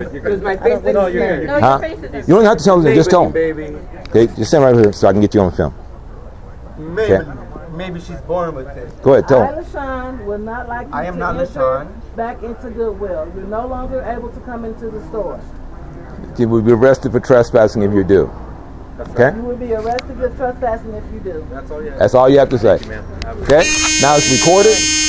Because my face looks No, you're don't have to tell them. Just tell them. Baby. Okay, just stand right here so I can get you on film. Maybe, Okay. maybe she's born with this. Go ahead, tell I, them. LaShawn, would not like I am not LaShawn. back into Goodwill. You're no longer able to come into the store. You will be arrested for trespassing if you do. Okay? You will be arrested for trespassing if you do. That's all you have. To say. Okay? Now it's recorded.